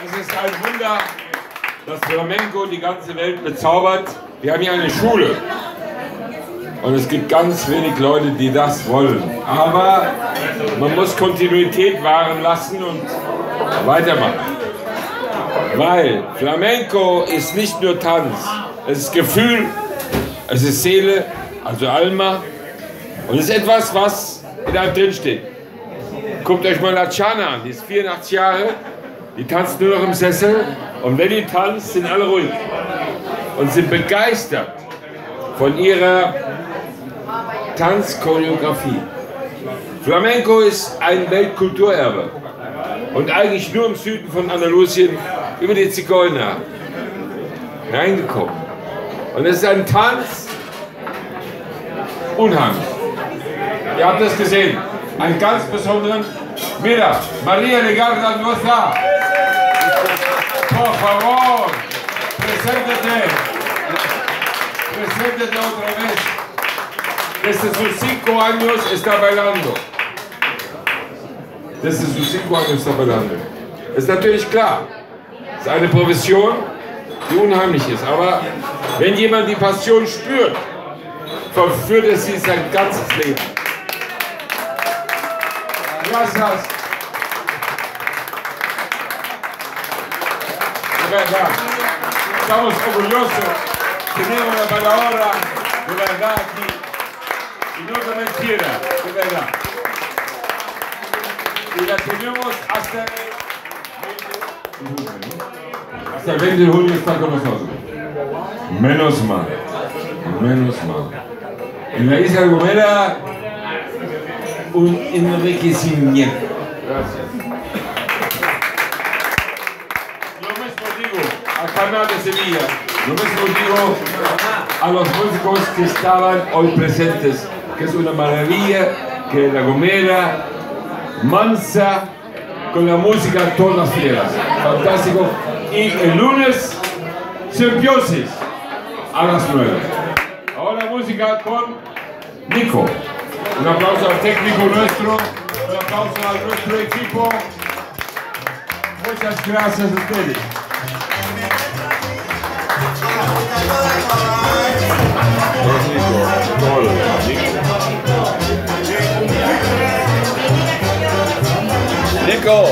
Es ist ein Wunder, dass Flamenco die ganze Welt bezaubert. Wir haben hier eine Schule. Und es gibt ganz wenig Leute, die das wollen. Aber man muss Kontinuität wahren lassen und weitermachen. Weil Flamenco ist nicht nur Tanz, es ist Gefühl, es ist Seele, also Alma. Und es ist etwas, was in einem drinsteht. Guckt euch mal Lachana an, die ist 84 Jahre, die tanzt nur noch im Sessel und wenn die tanzt, sind alle ruhig und sind begeistert von ihrer Tanzchoreografie. Flamenco ist ein Weltkulturerbe und eigentlich nur im Süden von Andalusien über die Zigeuner reingekommen. Und es ist ein Tanz unheimlich. Ihr habt das gesehen. Einen ganz besonderen. Mira, Maria Legarda no está. Por favor, preséntate. Preséntate otra vez. Desde sus cinco años está bailando. Desde sus cinco años está bailando. Ist natürlich klar. Es ist eine Profession, die unheimlich ist. Aber wenn jemand die Passion spürt, verführt es sie sein ganzes Leben. Gracias. Verdad, estamos orgullosos. Tenemos una palabra de verdad aquí. Y no de mentira, de verdad. Y la tenemos hasta hasta el 20 de julio está con nosotros. Menos mal. Menos mal. En la isla Gomera, un enriquecimiento. Gracias. Lo mismo digo al canal de Sevilla, lo mismo digo a los músicos que estaban hoy presentes, que es una maravilla que la Gomera mansa con la música todas las fieras. Fantástico. Y el lunes, simbiosis a las 9. Ahora música con Nico. Un aplauso al técnico nuestro, un aplauso a nuestro equipo. Muchas gracias a ustedes. Nico.